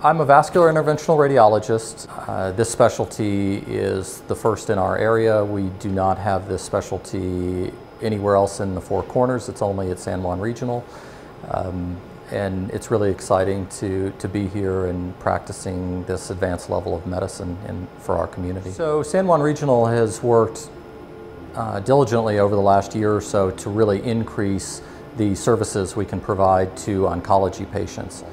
I'm a vascular interventional radiologist. Uh, this specialty is the first in our area. We do not have this specialty anywhere else in the Four Corners. It's only at San Juan Regional. Um, and it's really exciting to, to be here and practicing this advanced level of medicine in, for our community. So San Juan Regional has worked uh, diligently over the last year or so to really increase the services we can provide to oncology patients.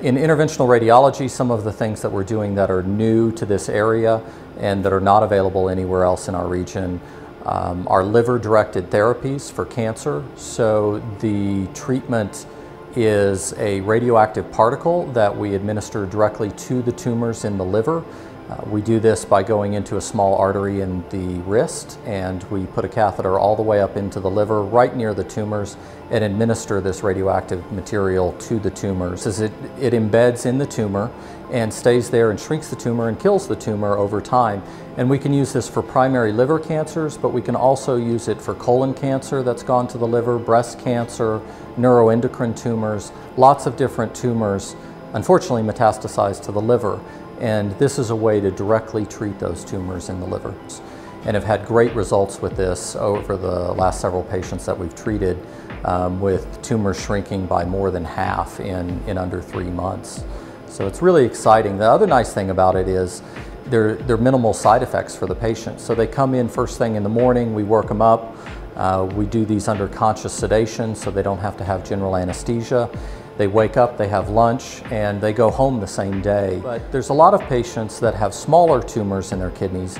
In interventional radiology, some of the things that we're doing that are new to this area and that are not available anywhere else in our region um, are liver-directed therapies for cancer. So the treatment is a radioactive particle that we administer directly to the tumors in the liver uh, we do this by going into a small artery in the wrist and we put a catheter all the way up into the liver right near the tumors and administer this radioactive material to the tumors. As it, it embeds in the tumor and stays there and shrinks the tumor and kills the tumor over time. And we can use this for primary liver cancers, but we can also use it for colon cancer that's gone to the liver, breast cancer, neuroendocrine tumors, lots of different tumors unfortunately metastasized to the liver. And this is a way to directly treat those tumors in the liver. And have had great results with this over the last several patients that we've treated um, with tumors shrinking by more than half in, in under three months. So it's really exciting. The other nice thing about it is there, there are minimal side effects for the patient. So they come in first thing in the morning, we work them up, uh, we do these under conscious sedation so they don't have to have general anesthesia. They wake up, they have lunch, and they go home the same day. But there's a lot of patients that have smaller tumors in their kidneys,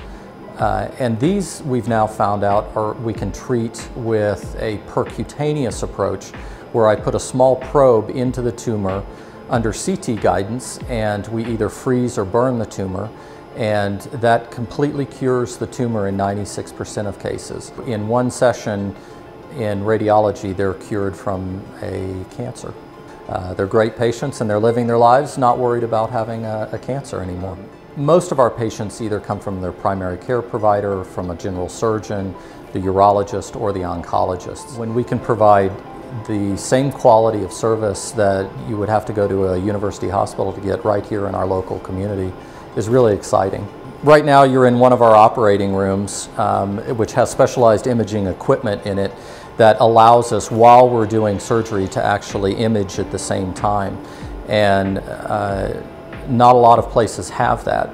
uh, and these we've now found out are, we can treat with a percutaneous approach where I put a small probe into the tumor under CT guidance and we either freeze or burn the tumor and that completely cures the tumor in 96% of cases. In one session in radiology, they're cured from a cancer. Uh, they're great patients and they're living their lives not worried about having a, a, cancer anymore. Most of our patients either come from their primary care provider, from a general surgeon, the urologist, or the oncologist. When we can provide the same quality of service that you would have to go to a university hospital to get right here in our local community is really exciting. Right now you're in one of our operating rooms, um, which has specialized imaging equipment in it that allows us, while we're doing surgery, to actually image at the same time. And uh, not a lot of places have that.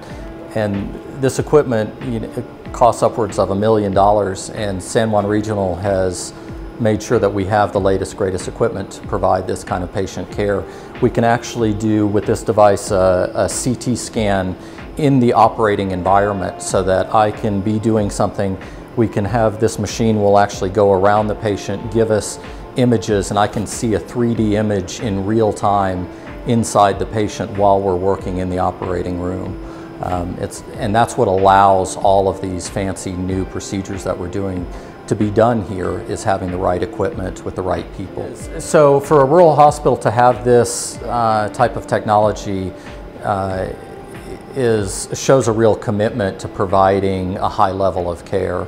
And this equipment you know, costs upwards of a million dollars, and San Juan Regional has made sure that we have the latest, greatest equipment to provide this kind of patient care. We can actually do, with this device, a, a CT scan in the operating environment so that I can be doing something we can have this machine will actually go around the patient, give us images, and I can see a 3D image in real time inside the patient while we're working in the operating room. Um, it's, and that's what allows all of these fancy new procedures that we're doing to be done here is having the right equipment with the right people. So for a rural hospital to have this uh, type of technology uh, is, shows a real commitment to providing a high level of care.